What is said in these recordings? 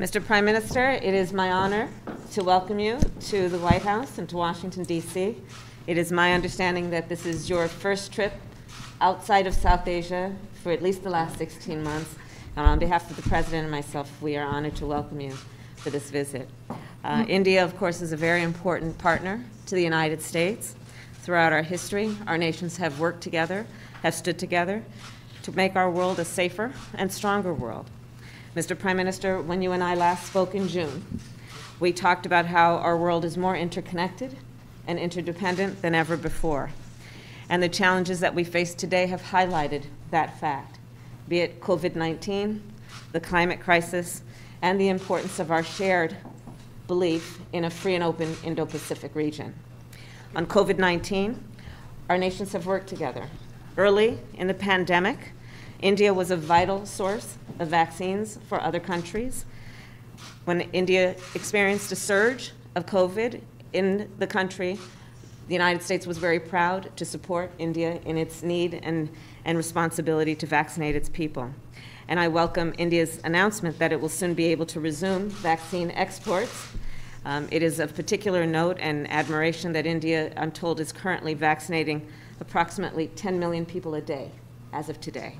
Mr. Prime Minister, it is my honor to welcome you to the White House and to Washington, D.C. It is my understanding that this is your first trip outside of South Asia for at least the last 16 months. And on behalf of the President and myself, we are honored to welcome you for this visit. Uh, India, of course, is a very important partner to the United States. Throughout our history, our nations have worked together, have stood together to make our world a safer and stronger world. Mr. Prime Minister, when you and I last spoke in June, we talked about how our world is more interconnected and interdependent than ever before. And the challenges that we face today have highlighted that fact, be it COVID 19, the climate crisis, and the importance of our shared belief in a free and open Indo Pacific region. On COVID 19, our nations have worked together. Early in the pandemic, India was a vital source of vaccines for other countries. When India experienced a surge of COVID in the country, the United States was very proud to support India in its need and, and responsibility to vaccinate its people. And I welcome India's announcement that it will soon be able to resume vaccine exports um, it is of particular note and admiration that India, I'm told, is currently vaccinating approximately 10 million people a day as of today.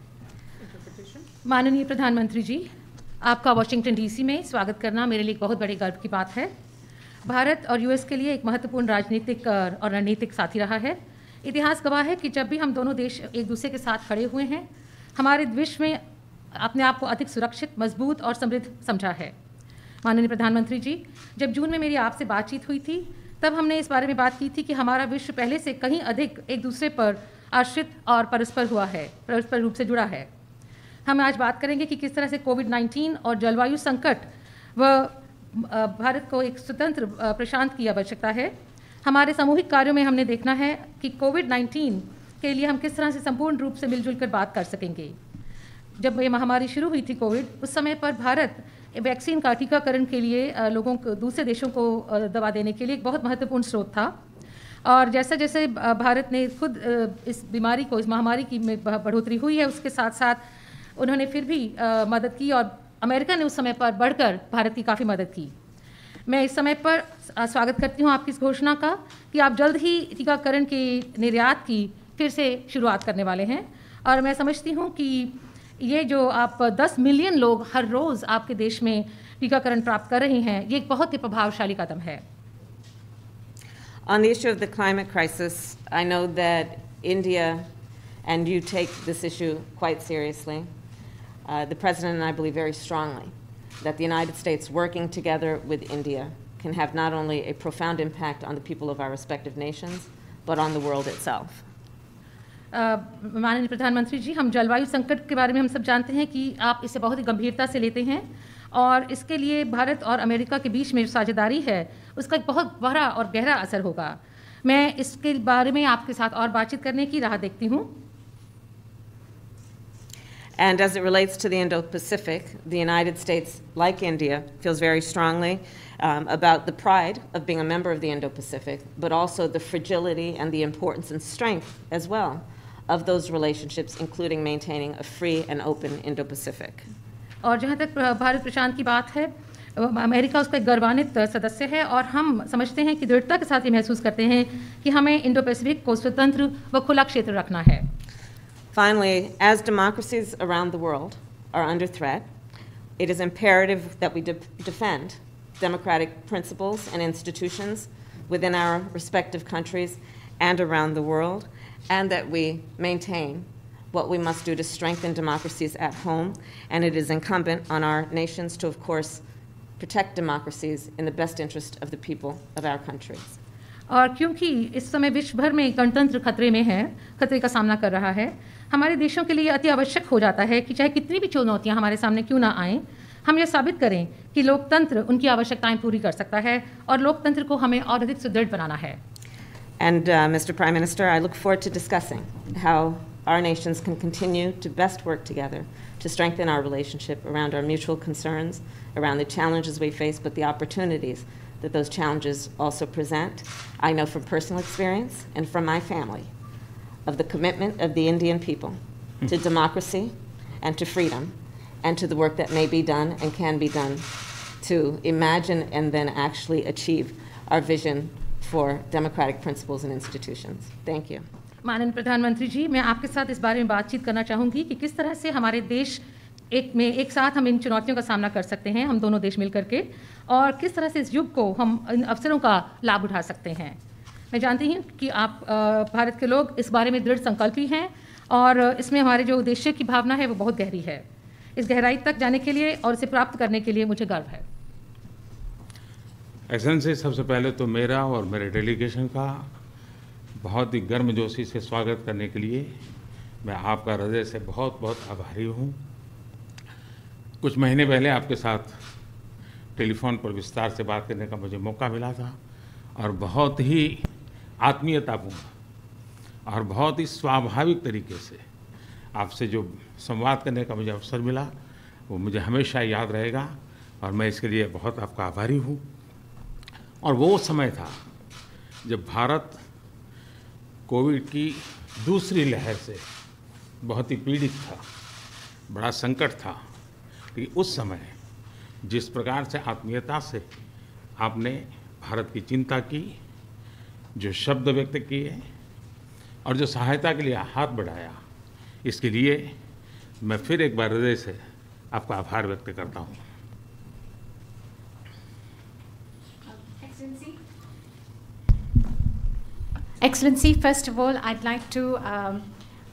माननीय प्रधानमंत्री जी, आपका Washington DC में स्वागत करना मेरे लिए एक बहुत बड़े गर्व की बात है। भारत और यूएस के लिए एक महत्वपूर्ण राजनीतिक और रणनीतिक साथी रहा है। इतिहास गवाह है कि जब भी हम दोनों देश एक दूसरे के साथ खड़े हुए हैं, हमारे विश्व में अपने आप को अधिक सुरक्षित, मज़बूत और समृद्ध समझा है। माननीय प्रधानमंत्री जी, जब जून में मेरी आपसे बातचीत हुई थी, तब हमने इस बारे में बात की थी कि हमारा विश्व पहले से कहीं अधिक एक दूसरे पर आश्रित और परस्पर हुआ है, परस्पर रूप से जुड़ा है। हम आज बात करेंगे कि किस तरह से कोविड 19 और जलवायु संकट व भारत को एक स्वतंत्र प्रशांत की आवश्यकता है। हमारे सामूहिक कार्यों में हमने देखना है कि कोविड 19 के लिए हम किस तरह से संपूर्ण रूप से मिलजुल कर बात कर सकेंगे। जब ये महामारी शुरू हुई थी कोविड उस समय पर भारत वैक्सीन का टीकाकरण के लिए लोगों को, दूसरे देशों को दवा देने के लिए एक बहुत महत्वपूर्ण स्रोत था। और जैसे जैसे भारत ने खुद इस बीमारी को, इस महामारी की बढ़ोतरी हुई है, उसके साथ साथ उन्होंने फिर भी आ, मदद की और अमेरिका ने उस समय पर बढ़कर भारत की काफ़ी मदद की। मैं इस समय पर स्वागत करती हूँ आपकी इस घोषणा का कि आप जल्द ही टीकाकरण के निर्यात की फिर से शुरुआत करने वाले हैं। और मैं समझती हूँ कि ये जो आप 10 मिलियन लोग हर रोज़ आपके देश में टीकाकरण प्राप्त कर रहे हैं ये एक बहुत ही प्रभावशाली कदम है। On the issue of the climate crisis, I know that India and you take this issue quite seriously. Uh, the President and I believe very strongly that the United States working together with India can have not only a profound impact on the people of our respective nations, but on the world itself. माननीय प्रधानमंत्री जी हम जलवायु संकट के बारे में हम सब जानते हैं कि आप इसे बहुत ही गंभीरता से लेते हैं और इसके लिए भारत और अमेरिका के बीच में जो साझेदारी है उसका एक बहुत बड़ा और गहरा असर होगा मैं इसके बारे में आपके साथ और बातचीत करने की राह देखती हूँ And as it relates to the Indo Pacific, the United States, like India, feels very strongly um, about the pride of being a member of the Indo Pacific, but also the fragility and the importance and strength as well of those relationships, including maintaining a free and open Indo-Pacific. और जहाँ तक भारत प्रशांत की बात है America उसका एक गर्वान्वित सदस्य है और हम समझते हैं कि दृढ़ता के साथ ये महसूस करते हैं कि हमें इंडो पैसिफिक को स्वतंत्र व खुला क्षेत्र रखना है Finally, as democracies around the world are under threat, it is imperative that we de defend democratic principles and institutions within our respective countries and around the world and that we maintain what we must do to strengthen democracies at home. And it is incumbent on our nations to, of course, protect democracies in the best interest of the people of our countries. और क्योंकि इस समय विश्व भर में गणतंत्र खतरे में है खतरे का सामना कर रहा है हमारे देशों के लिए अति आवश्यक हो जाता है कि चाहे कितनी भी चुनौतियाँ हमारे सामने क्यों ना आएँ, हम यह साबित करें कि लोकतंत्र उनकी आवश्यकताएँ पूरी कर सकता है और लोकतंत्र को हमें और अधिक सुदृढ़ बनाना है and mister prime minister I look for to discussing how our nations can continue to best work together to strengthen our relationship around our mutual concerns around the challenges we face but the opportunities That those challenges also present. I know from personal experience and from my family of the commitment of the Indian people to democracy and to freedom and to the work that may be done and can be done to imagine and then actually achieve our vision for democratic principles and institutions. Thank you. माननीय प्रधानमंत्री जी मैं आपके साथ इस बारे में बातचीत करना चाहूँगी कि किस तरह से हमारे देश एक में एक साथ हम इन चुनौतियों का सामना कर सकते हैं हम दोनों देश मिल करके और किस तरह से इस युग को हम इन अवसरों का लाभ उठा सकते हैं मैं जानती हूँ कि आप भारत के लोग इस बारे में दृढ़ संकल्पी हैं और इसमें हमारे जो उद्देश्य की भावना है वो बहुत गहरी है। इस गहराई तक जाने के लिए और इसे प्राप्त करने के लिए मुझे गर्व है। एक्सेलेंसी सबसे पहले तो मेरा और मेरे डेलीगेशन का बहुत ही गर्मजोशी से स्वागत करने के लिए मैं आपका हृदय से बहुत बहुत आभारी हूँ। कुछ महीने पहले आपके साथ टेलीफोन पर विस्तार से बात करने का मुझे मौका मिला था और बहुत ही आत्मीयतापूर्ण। और बहुत ही स्वाभाविक तरीके से आपसे जो संवाद करने का मुझे अवसर मिला, वो मुझे हमेशा याद रहेगा और मैं इसके लिए बहुत आपका आभारी हूँ। और वो समय था जब भारत कोविड की दूसरी लहर से बहुत ही पीड़ित था, बड़ा संकट था। कि उस समय जिस प्रकार से आत्मीयता से आपने भारत की चिंता की जो शब्द व्यक्त किए और जो सहायता के लिए हाथ बढ़ाया इसके लिए मैं फिर एक बार हृदय से आपका आभार व्यक्त करता हूँ Excellency, first of all, I'd like to um,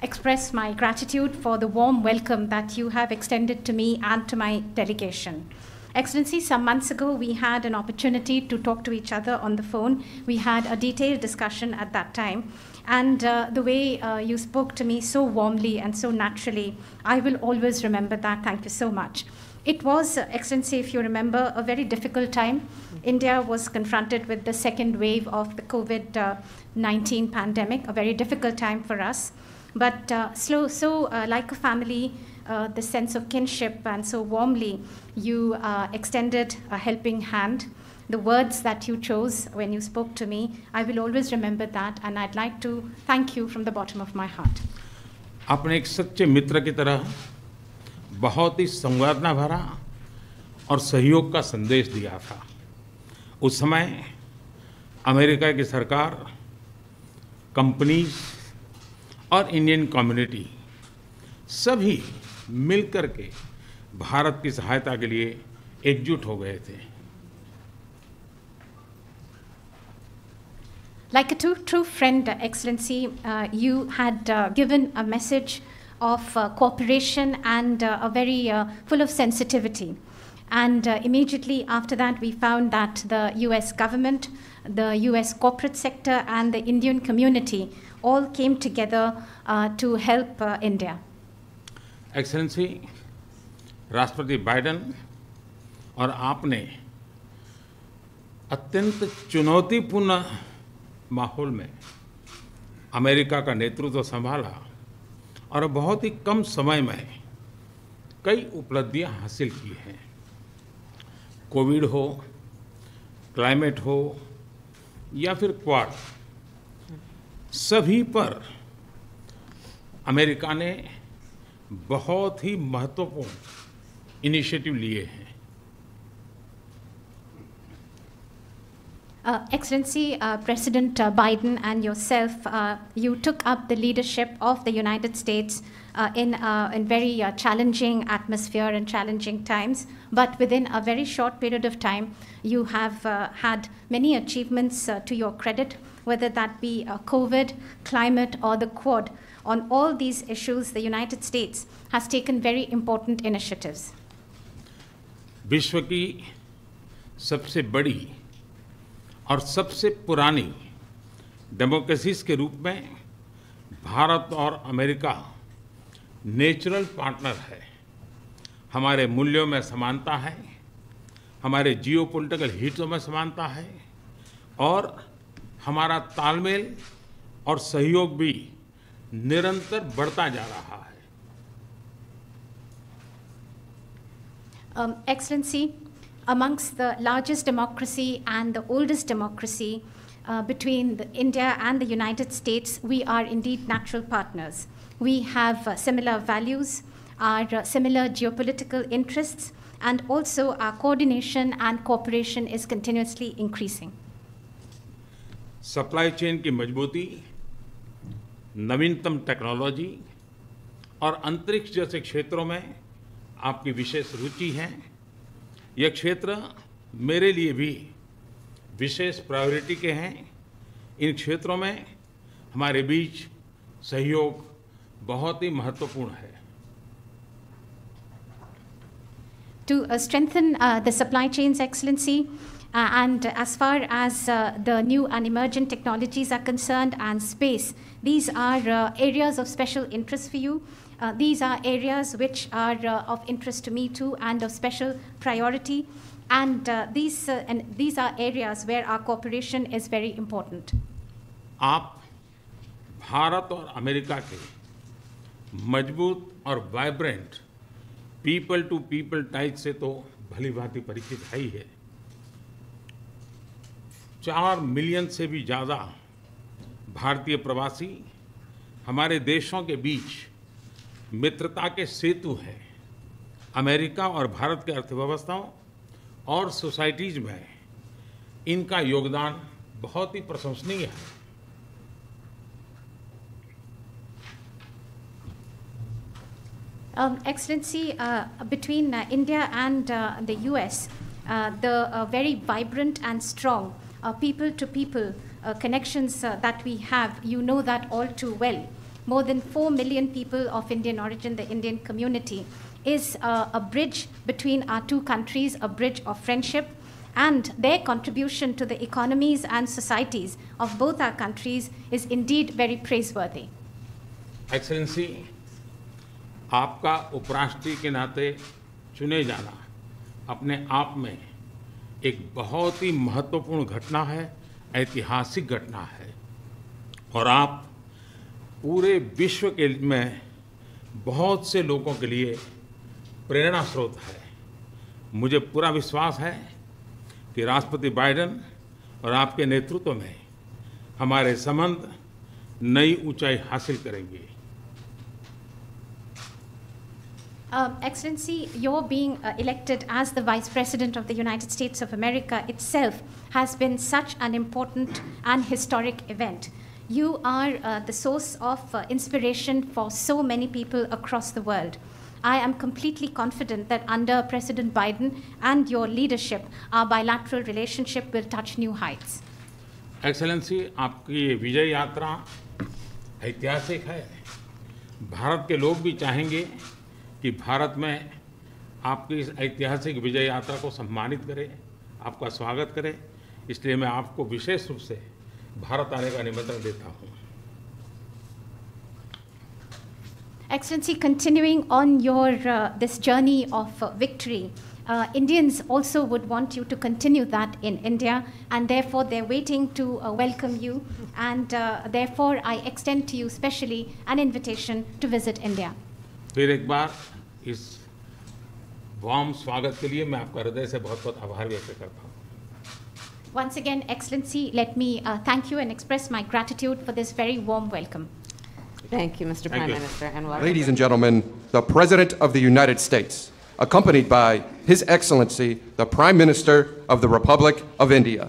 express my gratitude for the warm welcome that you have extended to me and to my delegation. Excellency, some months ago we had an opportunity to talk to each other on the phone. We had a detailed discussion at that time. And uh, the way uh, you spoke to me so warmly and so naturally, I will always remember that. Thank you so much. It was, uh, Excellency, if you remember, a very difficult time. India was confronted with the second wave of the COVID uh, 19 pandemic, a very difficult time for us. But uh, slow, so, uh, like a family, uh, the sense of kinship, and so warmly, you uh, extended a helping hand. The words that you chose when you spoke to me, I will always remember that, and I'd like to thank you from the bottom of my heart. आपने एक सच्चे मित्र की तरह बहुत ही संवेदना भरा और सहयोग का संदेश दिया था उस समय अमेरिका की सरकार कंपनीज और इंडियन कम्युनिटी सभी मिलकर के भारत की सहायता के लिए एकजुट हो गए थे Like a true, true friend, Excellency, uh, you had uh, given a message of uh, cooperation and uh, a very uh, full of sensitivity. And uh, immediately after that, we found that the US government, the US corporate sector, and the Indian community all came together uh, to help uh, India. Excellency, राष्ट्रपति Biden और आपने अत्यंत चुनौतीपूर्ण माहौल में America का नेतृत्व संभाला और बहुत ही कम समय में कई उपलब्धियाँ हासिल की हैं। कोविड हो क्लाइमेट हो या फिर क्वाड सभी पर अमेरिका ने बहुत ही महत्वपूर्ण इनिशिएटिव लिए हैं Uh, Excellency uh, President uh, Biden and yourself, uh, you took up the leadership of the United States uh, in a in very uh, challenging atmosphere and challenging times. But within a very short period of time, you have had many achievements to your credit, whether that be COVID, climate, or the Quad. On all these issues, the United States has taken very important initiatives. विश्व की सबसे बड़ी और सबसे पुरानी democracies के रूप में भारत और अमेरिका नेचुरल पार्टनर है हमारे मूल्यों में समानता है हमारे जियो पोलिटिकल हितों में समानता है और हमारा तालमेल और सहयोग भी निरंतर बढ़ता जा रहा है um, Excellency, amongst the largest democracy and the oldest democracy uh, between India and the United States, we are indeed natural partners. We have uh, similar values, our uh, similar geopolitical interests, and also our coordination and cooperation is continuously increasing. Supply chain की मजबूती नवीनतम technology और अंतरिक्ष जैसे क्षेत्रों में आपकी विशेष रुचि है। यह क्षेत्र मेरे लिए भी विशेष प्रायोरिटी के हैं। इन क्षेत्रों में हमारे बीच सहयोग बहुत ही महत्वपूर्ण है। To uh, strengthen uh, the supply chains, Excellency, uh, and as far as uh, the new and emergent technologies are concerned and space, these are uh, areas of special interest for you. Uh, these are areas which are uh, of interest to me too and of special priority. And, uh, these, uh, and these are areas where our cooperation is very important. आप भारत और America के मजबूत और vibrant people to people ties से तो भली भांति परिचित है ही है चार मिलियन से भी ज़्यादा भारतीय प्रवासी हमारे देशों के बीच मित्रता के सेतु हैं। अमेरिका और भारत के अर्थव्यवस्थाओं और सोसाइटीज में इनका योगदान बहुत ही प्रशंसनीय है। Um, Excellency, uh, between uh, India and uh, the US, uh, the uh, very vibrant and strong people to people connections uh, that we have, you know that all too well. More than 4 million people of Indian origin, the Indian community, is uh, a bridge between our two countries, a bridge of friendship, and their contribution to the economies and societies of both our countries is indeed very praiseworthy. Excellency, आपका उपराष्ट्रपति के नाते चुने जाना अपने आप में एक बहुत ही महत्वपूर्ण घटना है, ऐतिहासिक घटना है। और आप पूरे विश्व के में बहुत से लोगों के लिए प्रेरणा स्रोत है। मुझे पूरा विश्वास है कि राष्ट्रपति बाइडेन और आपके नेतृत्व में हमारे संबंध नई ऊंचाई हासिल करेंगे। Um, Excellency, your being uh, elected as the Vice President of the United States of America itself has been such an important and historic event. You are uh, the source of uh, inspiration for so many people across the world. I am completely confident that under President Biden and your leadership, our bilateral relationship will touch new heights. Excellency, आपकी ये विजय यात्रा ऐतिहासिक है भारत के लोग भी चाहेंगे कि भारत में आपकी इस ऐतिहासिक विजय यात्रा को सम्मानित करें आपका स्वागत करें इसलिए मैं आपको विशेष रूप से भारत आने का निमंत्रण देता हूँ Excellency, continuing on your uh, this journey of uh, victory, uh, Indians also would want you to continue that in India, and therefore they're waiting to uh, welcome you, and uh, therefore I extend to you specially an invitation to visit India. फिर एक बार इस warm स्वागत के लिए मैं आपका हृदय से बहुत बहुत आभार व्यक्त करता हूँ Once again, Excellency, let me uh, thank you and express my gratitude for this very warm welcome. Thank you, Mr. Thank Prime you. Minister, and welcome. Ladies and gentlemen, the President of the United States, accompanied by His Excellency, the Prime Minister of the Republic of India.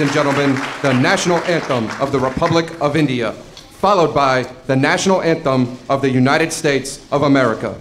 Ladies and gentlemen, the national anthem of the Republic of India, followed by the national anthem of the United States of America.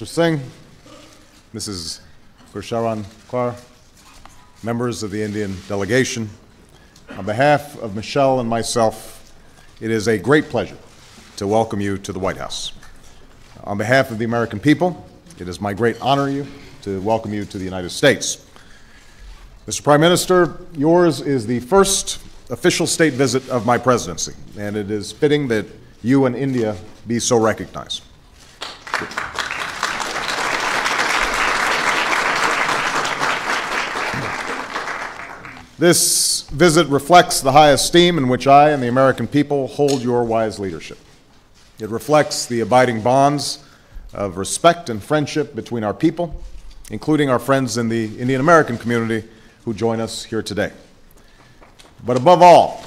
Minister Singh, Mrs. Gursharan Kaur, members of the Indian delegation, on behalf of Michelle and myself, it is a great pleasure to welcome you to the White House. On behalf of the American people, it is my great honor you to welcome you to the United States. Mr. Prime Minister, yours is the first official state visit of my presidency, and it is fitting that you and India be so recognized. This visit reflects the high esteem in which I and the American people hold your wise leadership. It reflects the abiding bonds of respect and friendship between our people, including our friends in the Indian American community who join us here today. But above all,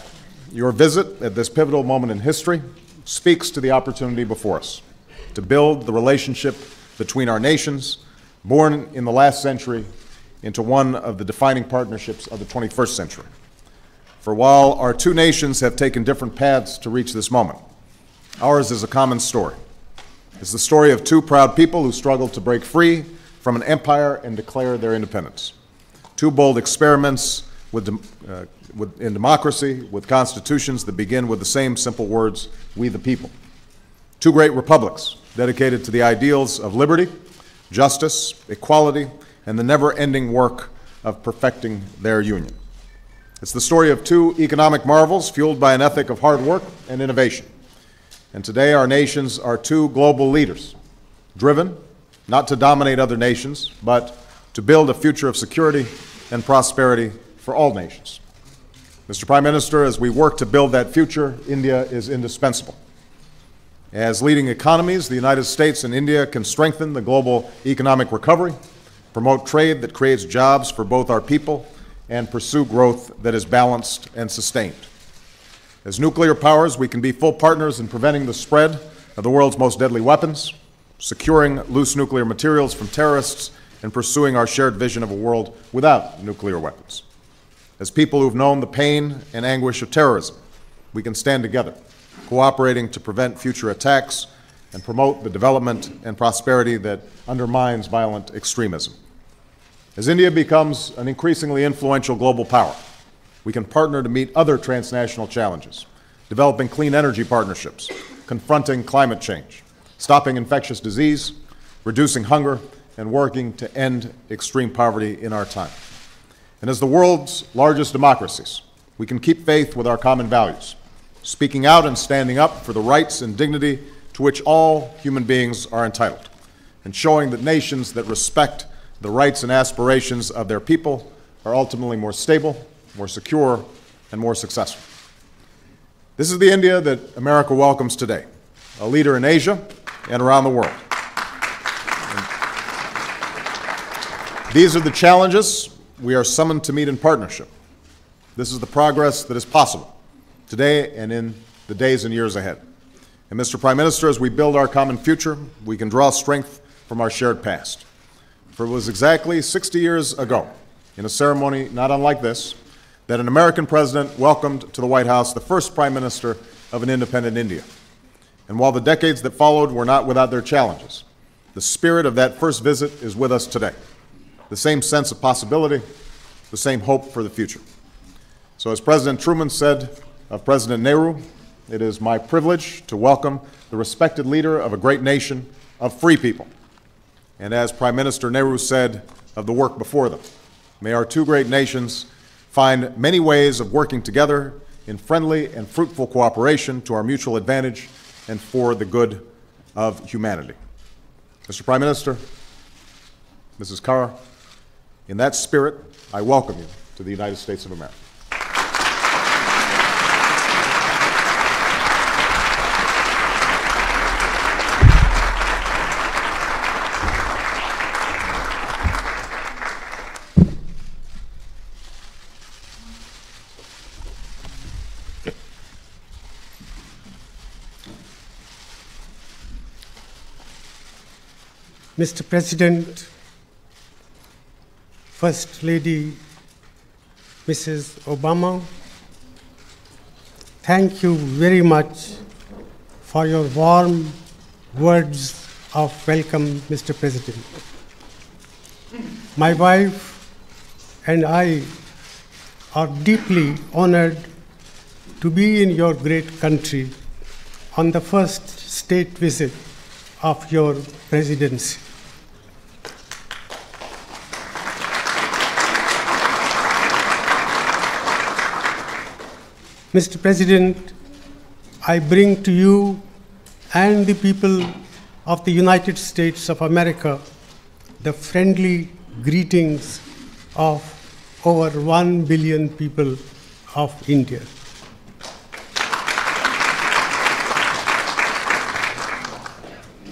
your visit at this pivotal moment in history speaks to the opportunity before us to build the relationship between our nations, born in the last century into one of the defining partnerships of the 21st century. For while our two nations have taken different paths to reach this moment, ours is a common story. It's the story of two proud people who struggled to break free from an empire and declare their independence. Two bold experiments with, uh, with, in democracy with constitutions that begin with the same simple words, we the people. Two great republics dedicated to the ideals of liberty, justice, equality, and the never ending work of perfecting their union. It's the story of two economic marvels fueled by an ethic of hard work and innovation. And today, our nations are two global leaders, driven not to dominate other nations, but to build a future of security and prosperity for all nations. Mr. Prime Minister, as we work to build that future, India is indispensable. As leading economies, the United States and India can strengthen the global economic recovery promote trade that creates jobs for both our people, and pursue growth that is balanced and sustained. As nuclear powers, we can be full partners in preventing the spread of the world's most deadly weapons, securing loose nuclear materials from terrorists, and pursuing our shared vision of a world without nuclear weapons. As people who've known the pain and anguish of terrorism, we can stand together, cooperating to prevent future attacks and promote the development and prosperity that undermines violent extremism. As India becomes an increasingly influential global power, we can partner to meet other transnational challenges, developing clean energy partnerships, confronting climate change, stopping infectious disease, reducing hunger, and working to end extreme poverty in our time. And as the world's largest democracies, we can keep faith with our common values, speaking out and standing up for the rights and dignity to which all human beings are entitled, and showing that nations that respect the rights and aspirations of their people are ultimately more stable, more secure, and more successful. This is the India that America welcomes today, a leader in Asia and around the world. And these are the challenges we are summoned to meet in partnership. This is the progress that is possible today and in the days and years ahead. And Mr. Prime Minister, as we build our common future, we can draw strength from our shared past. For it was exactly 60 years ago, in a ceremony not unlike this, that an American president welcomed to the White House the first Prime Minister of an independent India. And while the decades that followed were not without their challenges, the spirit of that first visit is with us today. The same sense of possibility, the same hope for the future. So, as President Truman said of President Nehru, it is my privilege to welcome the respected leader of a great nation of free people. And as Prime Minister Nehru said of the work before them, may our two great nations find many ways of working together in friendly and fruitful cooperation to our mutual advantage and for the good of humanity. Mr. Prime Minister, Mrs. Kaur, in that spirit, I welcome you to the United States of America. Mr. President, First Lady Mrs. Obama, thank you very much for your warm words of welcome, Mr. President. My wife and I are deeply honored to be in your great country on the first state visit of your presidency. Mr. President, I bring to you and the people of the United States of America the friendly greetings of over 1 billion people of India.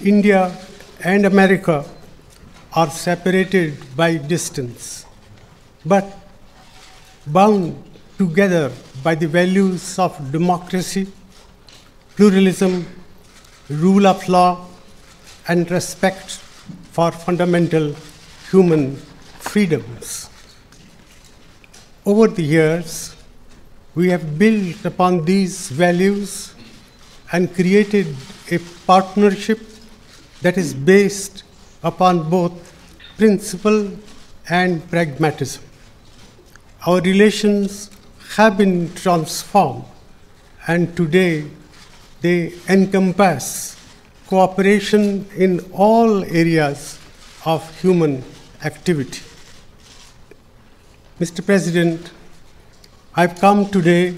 India and America are separated by distance, but bound together by the values of democracy, pluralism, rule of law, and respect for fundamental human freedoms. Over the years, we have built upon these values and created a partnership that is based upon both principle and pragmatism. Our relations have been transformed, and today they encompass cooperation in all areas of human activity. Mr. President, I've come today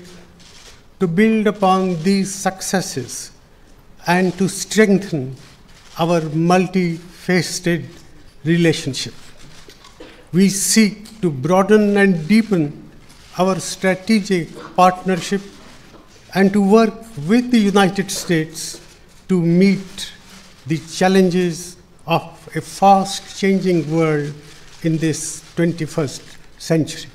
to build upon these successes and to strengthen our multifaceted relationship. We seek to broaden and deepen our strategic partnership and to work with the United States to meet the challenges of a fast changing world in this 21st century.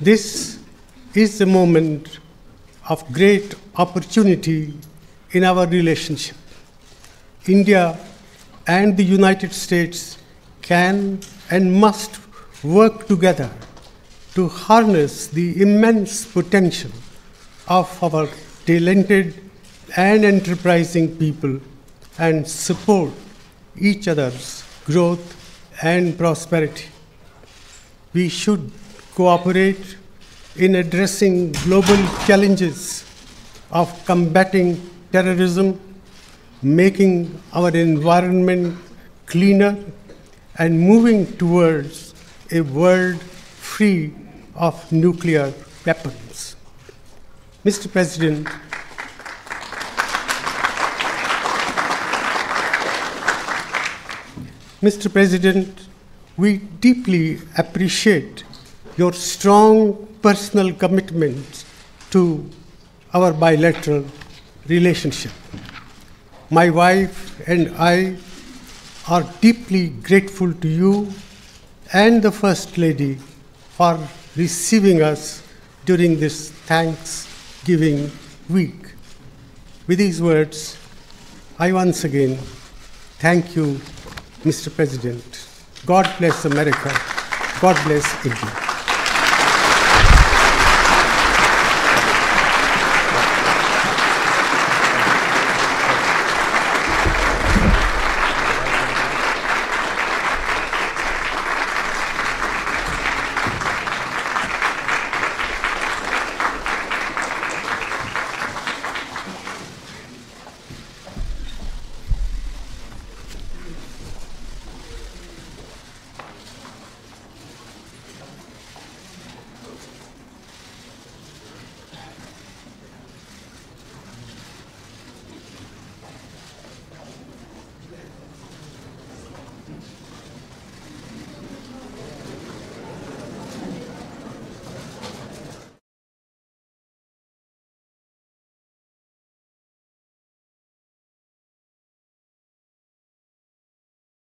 This is a moment of great opportunity in our relationship. India and the United States can and must work together to harness the immense potential of our talented and enterprising people and support each other's growth and prosperity. We should cooperate in addressing global challenges of combating terrorism, making our environment cleaner, and moving towards a world free of nuclear weapons. Mr. President, Mr. President, we deeply appreciate your strong personal commitment to our bilateral relationship. My wife and I are deeply grateful to you and the First Lady for receiving us during this Thanksgiving week. With these words, I once again thank you, Mr. President. God bless America. God bless India.